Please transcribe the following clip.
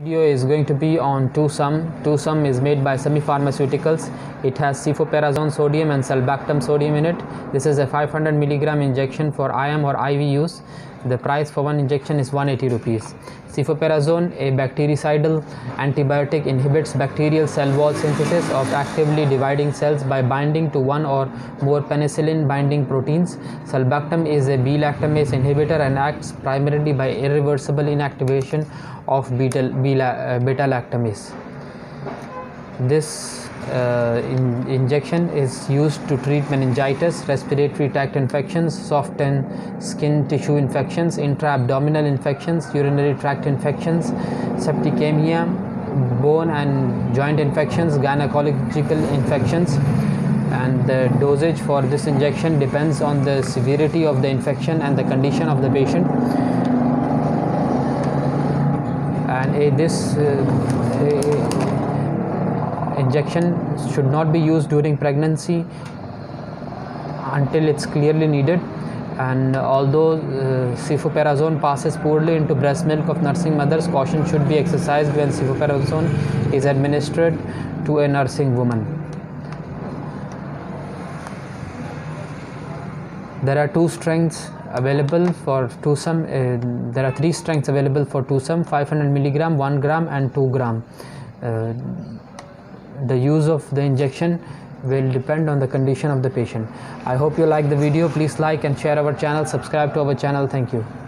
video is going to be on 2Sum. 2Sum is made by Sami Pharmaceuticals. It has cefoperazone sodium and sulbactam sodium in it. This is a 500 milligram injection for IM or IV use. The price for one injection is 180 rupees. Cefoperazone, a bactericidal antibiotic, inhibits bacterial cell wall synthesis of actively dividing cells by binding to one or more penicillin binding proteins. Sulbactam is a B-lactamase inhibitor and acts primarily by irreversible inactivation of beta, uh, beta lactamase. This uh, in, injection is used to treat meningitis, respiratory tract infections, soft and skin tissue infections, intra-abdominal infections, urinary tract infections, septicemia, bone and joint infections, gynecological infections. And the dosage for this injection depends on the severity of the infection and the condition of the patient. And uh, this uh, injection should not be used during pregnancy until it's clearly needed. And although uh, cefoperazone passes poorly into breast milk of nursing mothers caution should be exercised when cefoperazone is administered to a nursing woman. There are two strengths available for 2Sum uh, there are three strengths available for 2Sum 500 milligram 1 gram and 2 gram. Uh, the use of the injection will depend on the condition of the patient. I hope you like the video. Please like and share our channel. Subscribe to our channel. Thank you